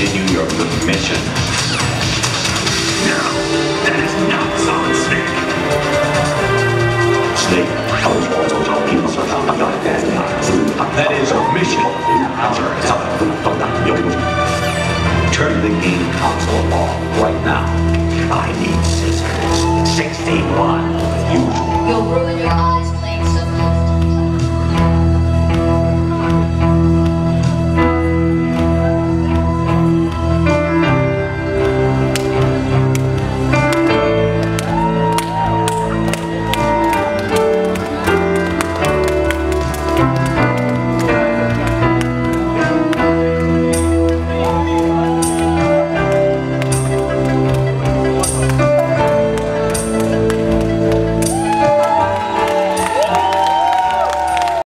continue your mission. No, that is not Solid Snake. Snake, that is your mission. Turn the game console off right now. I need systems. 61. You. You'll ruin your eyes.